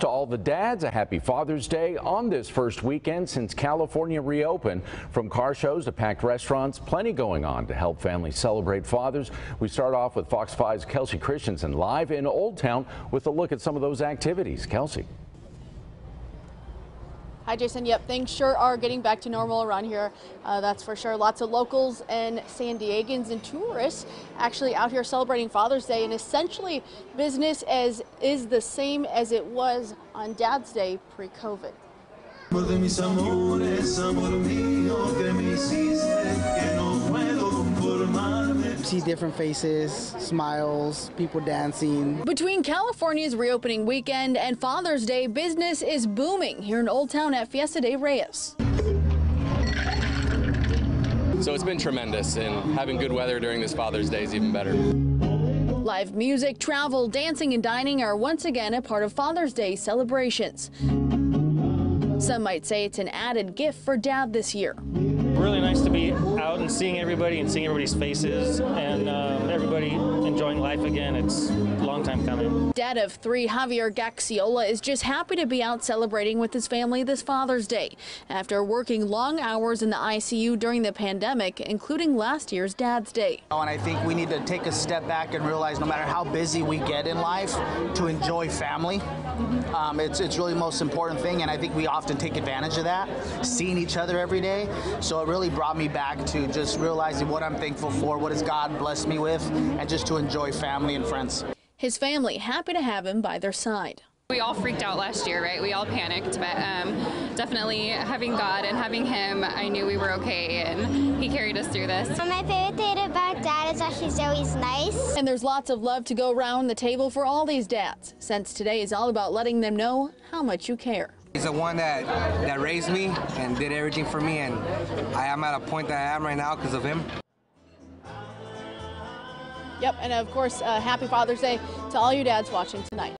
To all the dads, a happy Father's Day on this first weekend since California reopened. From car shows to packed restaurants, plenty going on to help families celebrate fathers. We start off with Fox 5's Kelsey Christensen live in Old Town with a look at some of those activities. Kelsey. Hi, Jason. Yep, things sure are getting back to normal around here. Uh, that's for sure. Lots of locals and San Diegans and tourists actually out here celebrating Father's Day, and essentially business as is the same as it was on Dad's Day pre-COVID see different faces, smiles, people dancing. Between California's reopening weekend and Father's Day, business is booming here in Old Town at Fiesta de Reyes. So it's been tremendous, and having good weather during this Father's Day is even better. Live music, travel, dancing, and dining are once again a part of Father's Day celebrations. Some might say it's an added gift for Dad this year really nice to be out and seeing everybody and seeing everybody's faces and um, everybody enjoying life again. It's a long time coming. Dad of three, Javier Gaxiola, is just happy to be out celebrating with his family this Father's Day after working long hours in the ICU during the pandemic, including last year's Dad's Day. Oh, and I think we need to take a step back and realize no matter how busy we get in life, to enjoy family. Um, it's, it's really the most important thing, and I think we often take advantage of that, seeing each other every day. So it really brought me back to just realizing what I'm thankful for, what has God blessed me with, and just to enjoy family and friends. His family happy to have him by their side. We all freaked out last year, right? We all panicked, but um, definitely having God and having Him, I knew we were okay, and He carried us through this. My favorite thing about Dad is that he's always nice. And there's lots of love to go around the table for all these dads, since today is all about letting them know how much you care. He's the one that, that raised me and did everything for me, and I am at a point that I am right now because of him. Yep, and of course, uh, happy Father's Day to all you dads watching tonight.